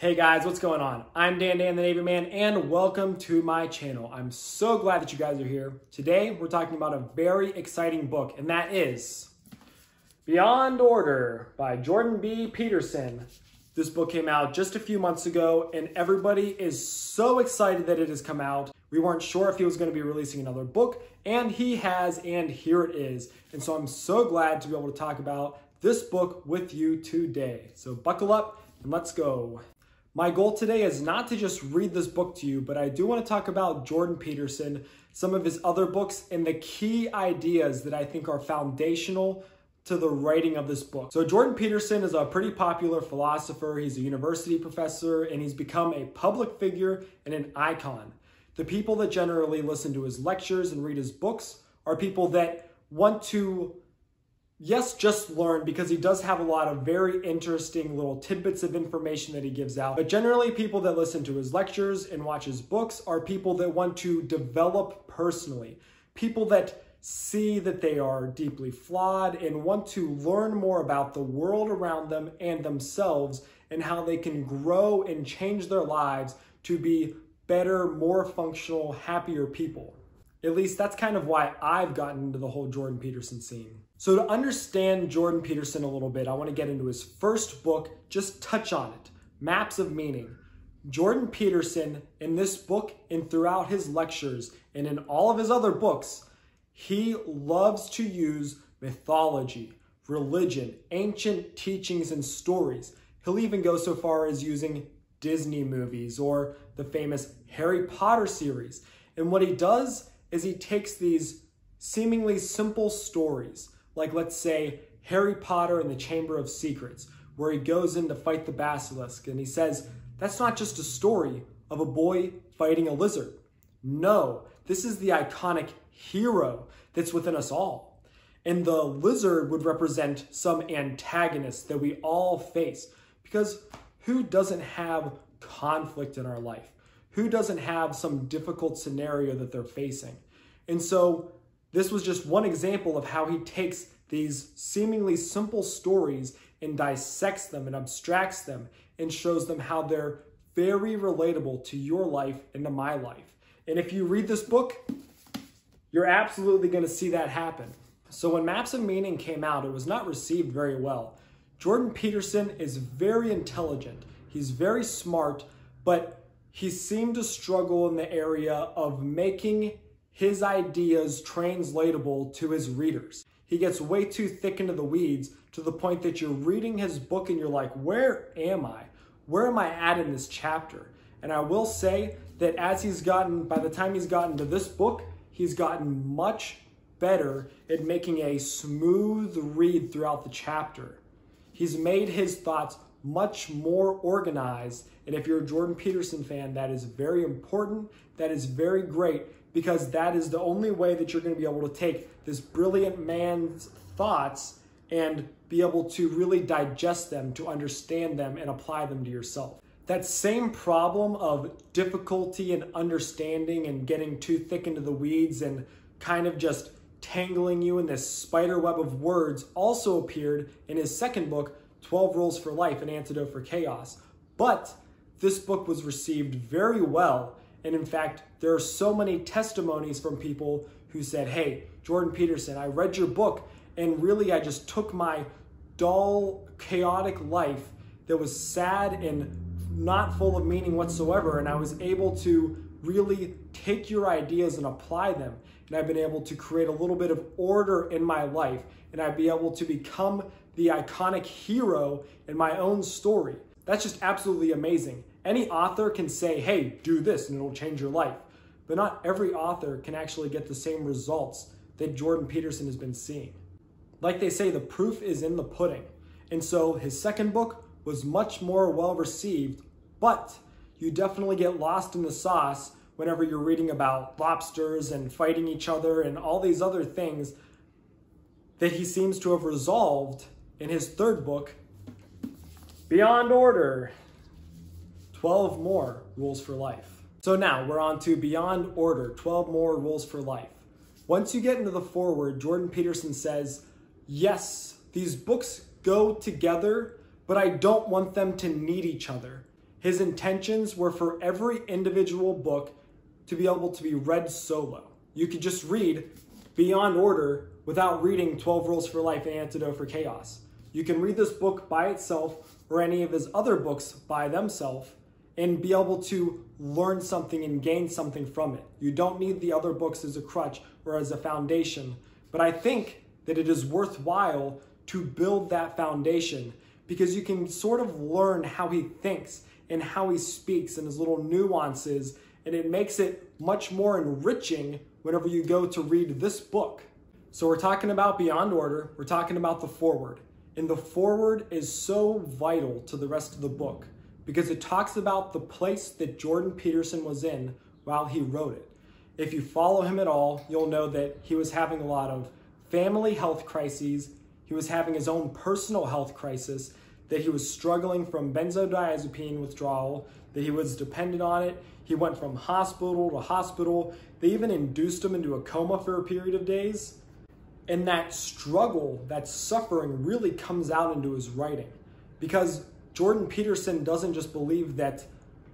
Hey guys, what's going on? I'm Dan Dan the Navy Man and welcome to my channel. I'm so glad that you guys are here. Today we're talking about a very exciting book and that is Beyond Order by Jordan B. Peterson. This book came out just a few months ago and everybody is so excited that it has come out. We weren't sure if he was going to be releasing another book and he has and here it is. And so I'm so glad to be able to talk about this book with you today. So buckle up and let's go. My goal today is not to just read this book to you, but I do want to talk about Jordan Peterson, some of his other books, and the key ideas that I think are foundational to the writing of this book. So Jordan Peterson is a pretty popular philosopher. He's a university professor and he's become a public figure and an icon. The people that generally listen to his lectures and read his books are people that want to yes, just learn because he does have a lot of very interesting little tidbits of information that he gives out. But generally, people that listen to his lectures and watch his books are people that want to develop personally, people that see that they are deeply flawed and want to learn more about the world around them and themselves and how they can grow and change their lives to be better, more functional, happier people. At least that's kind of why I've gotten into the whole Jordan Peterson scene. So to understand Jordan Peterson a little bit, I want to get into his first book, just touch on it, Maps of Meaning. Jordan Peterson, in this book and throughout his lectures and in all of his other books, he loves to use mythology, religion, ancient teachings and stories. He'll even go so far as using Disney movies or the famous Harry Potter series. And what he does is he takes these seemingly simple stories like let's say Harry Potter and the Chamber of Secrets, where he goes in to fight the basilisk and he says, that's not just a story of a boy fighting a lizard. No, this is the iconic hero that's within us all. And the lizard would represent some antagonist that we all face because who doesn't have conflict in our life? Who doesn't have some difficult scenario that they're facing? And so this was just one example of how he takes these seemingly simple stories and dissects them and abstracts them and shows them how they're very relatable to your life and to my life. And if you read this book, you're absolutely going to see that happen. So when Maps of Meaning came out, it was not received very well. Jordan Peterson is very intelligent. He's very smart, but he seemed to struggle in the area of making his ideas translatable to his readers. He gets way too thick into the weeds to the point that you're reading his book and you're like, where am I? Where am I at in this chapter? And I will say that as he's gotten, by the time he's gotten to this book, he's gotten much better at making a smooth read throughout the chapter. He's made his thoughts much more organized. And if you're a Jordan Peterson fan, that is very important. That is very great because that is the only way that you're going to be able to take this brilliant man's thoughts and be able to really digest them, to understand them, and apply them to yourself. That same problem of difficulty and understanding and getting too thick into the weeds and kind of just tangling you in this spider web of words also appeared in his second book, 12 Rules for Life, An Antidote for Chaos. But this book was received very well and in fact, there are so many testimonies from people who said, Hey, Jordan Peterson, I read your book, and really I just took my dull, chaotic life that was sad and not full of meaning whatsoever, and I was able to really take your ideas and apply them. And I've been able to create a little bit of order in my life, and I'd be able to become the iconic hero in my own story. That's just absolutely amazing. Any author can say, hey, do this and it'll change your life. But not every author can actually get the same results that Jordan Peterson has been seeing. Like they say, the proof is in the pudding. And so his second book was much more well received, but you definitely get lost in the sauce whenever you're reading about lobsters and fighting each other and all these other things that he seems to have resolved in his third book, Beyond Order. 12 more rules for life. So now we're on to Beyond Order, 12 more rules for life. Once you get into the foreword, Jordan Peterson says, yes, these books go together, but I don't want them to need each other. His intentions were for every individual book to be able to be read solo. You could just read Beyond Order without reading 12 Rules for Life and Antidote for Chaos. You can read this book by itself or any of his other books by themselves and be able to learn something and gain something from it. You don't need the other books as a crutch or as a foundation. But I think that it is worthwhile to build that foundation because you can sort of learn how he thinks and how he speaks and his little nuances, and it makes it much more enriching whenever you go to read this book. So, we're talking about Beyond Order, we're talking about the foreword. And the foreword is so vital to the rest of the book because it talks about the place that Jordan Peterson was in while he wrote it. If you follow him at all, you'll know that he was having a lot of family health crises, he was having his own personal health crisis, that he was struggling from benzodiazepine withdrawal, that he was dependent on it. He went from hospital to hospital. They even induced him into a coma for a period of days. And that struggle, that suffering really comes out into his writing because Jordan Peterson doesn't just believe that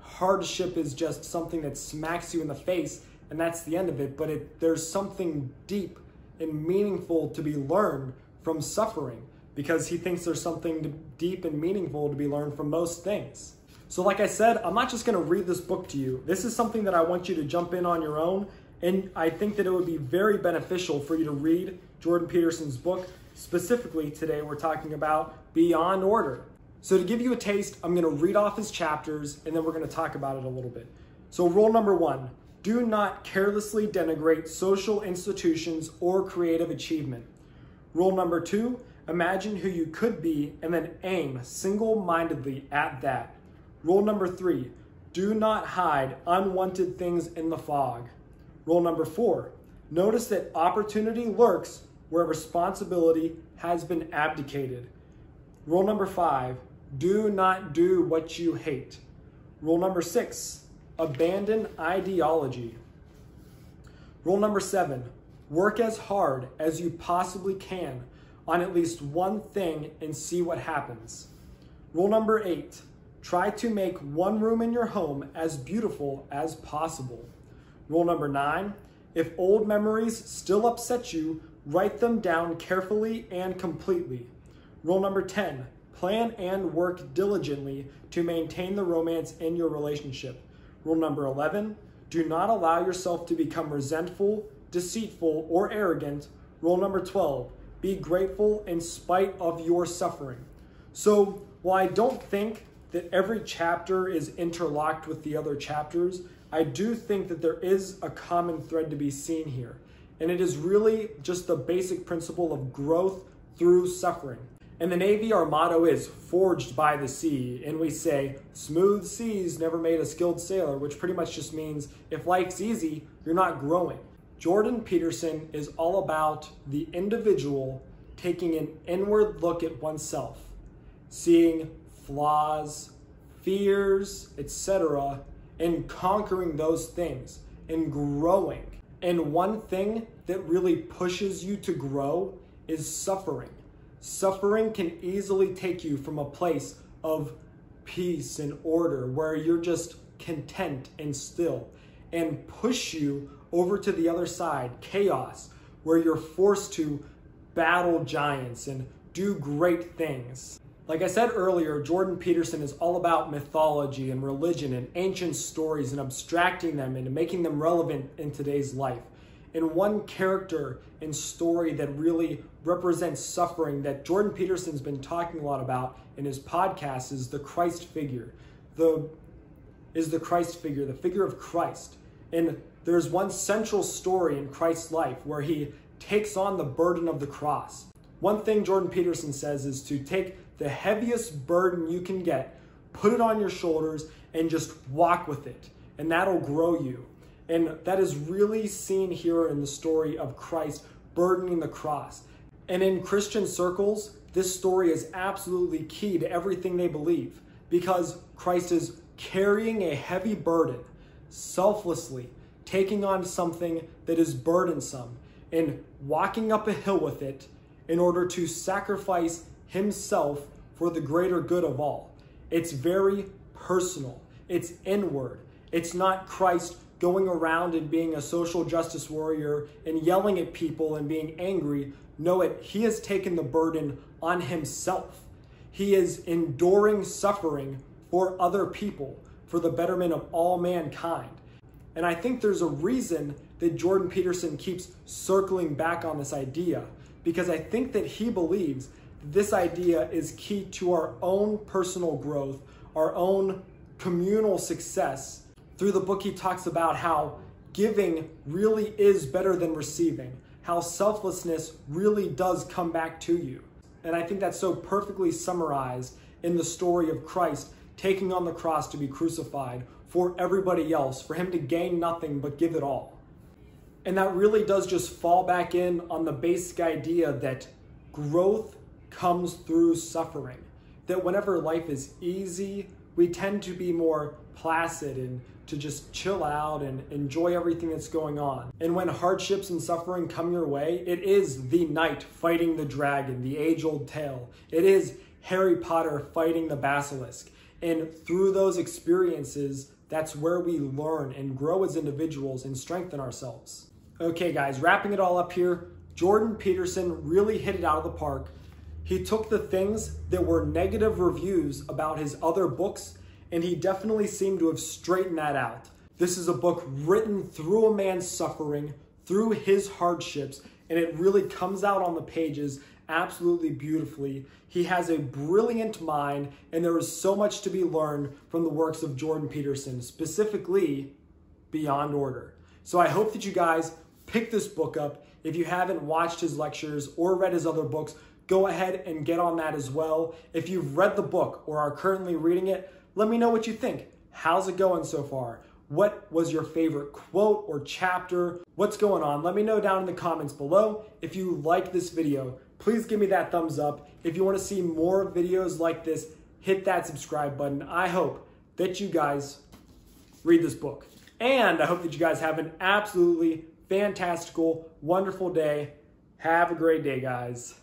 hardship is just something that smacks you in the face and that's the end of it, but it, there's something deep and meaningful to be learned from suffering because he thinks there's something deep and meaningful to be learned from most things. So, like I said, I'm not just going to read this book to you. This is something that I want you to jump in on your own. And I think that it would be very beneficial for you to read Jordan Peterson's book. Specifically, today we're talking about Beyond Order. So, to give you a taste, I'm going to read off his chapters and then we're going to talk about it a little bit. So, rule number one do not carelessly denigrate social institutions or creative achievement. Rule number two imagine who you could be and then aim single mindedly at that. Rule number three do not hide unwanted things in the fog. Rule number four notice that opportunity lurks where responsibility has been abdicated. Rule number five do not do what you hate. Rule number six abandon ideology. Rule number seven work as hard as you possibly can on at least one thing and see what happens. Rule number eight try to make one room in your home as beautiful as possible. Rule number nine if old memories still upset you, write them down carefully and completely. Rule number 10 plan and work diligently to maintain the romance in your relationship. Rule number 11 do not allow yourself to become resentful, deceitful, or arrogant. Rule number 12 be grateful in spite of your suffering. So, while I don't think that every chapter is interlocked with the other chapters, I do think that there is a common thread to be seen here. And it is really just the basic principle of growth through suffering. In the Navy, our motto is forged by the sea. And we say, smooth seas never made a skilled sailor, which pretty much just means if life's easy, you're not growing. Jordan Peterson is all about the individual taking an inward look at oneself, seeing flaws, fears, etc., and conquering those things and growing. And one thing that really pushes you to grow is suffering. Suffering can easily take you from a place of peace and order where you're just content and still and push you over to the other side, chaos, where you're forced to battle giants and do great things. Like I said earlier, Jordan Peterson is all about mythology and religion and ancient stories and abstracting them and making them relevant in today's life. And one character and story that really represents suffering that Jordan Peterson's been talking a lot about in his podcast is the Christ figure. The is the Christ figure, the figure of Christ. And there's one central story in Christ's life where he takes on the burden of the cross. One thing Jordan Peterson says is to take the heaviest burden you can get, put it on your shoulders, and just walk with it. And that'll grow you. And that is really seen here in the story of Christ burdening the cross. And in Christian circles, this story is absolutely key to everything they believe because Christ is carrying a heavy burden selflessly, taking on something that is burdensome, and walking up a hill with it in order to sacrifice himself for the greater good of all. It's very personal, it's inward. It's not Christ going around and being a social justice warrior and yelling at people and being angry. No, it, he has taken the burden on himself. He is enduring suffering for other people, for the betterment of all mankind. And I think there's a reason that Jordan Peterson keeps circling back on this idea, because I think that he believes this idea is key to our own personal growth, our own communal success. Through the book, he talks about how giving really is better than receiving, how selflessness really does come back to you. And I think that's so perfectly summarized in the story of Christ taking on the cross to be crucified for everybody else, for him to gain nothing but give it all. And that really does just fall back in on the basic idea that growth comes through suffering. That whenever life is easy, we tend to be more placid and to just chill out and enjoy everything that's going on. And when hardships and suffering come your way, it is the knight fighting the dragon, the age old tale. It is Harry Potter fighting the basilisk. And through those experiences, that's where we learn and grow as individuals and strengthen ourselves. Okay, guys, wrapping it all up here, Jordan Peterson really hit it out of the park. He took the things that were negative reviews about his other books, and he definitely seemed to have straightened that out. This is a book written through a man's suffering, through his hardships, and it really comes out on the pages absolutely beautifully. He has a brilliant mind, and there is so much to be learned from the works of Jordan Peterson, specifically Beyond Order. So I hope that you guys pick this book up. If you haven't watched his lectures or read his other books, go ahead and get on that as well. If you've read the book or are currently reading it, let me know what you think. How's it going so far? What was your favorite quote or chapter? What's going on? Let me know down in the comments below. If you like this video, please give me that thumbs up. If you want to see more videos like this, hit that subscribe button. I hope that you guys read this book. And I hope that you guys have an absolutely fantastical, wonderful day. Have a great day, guys.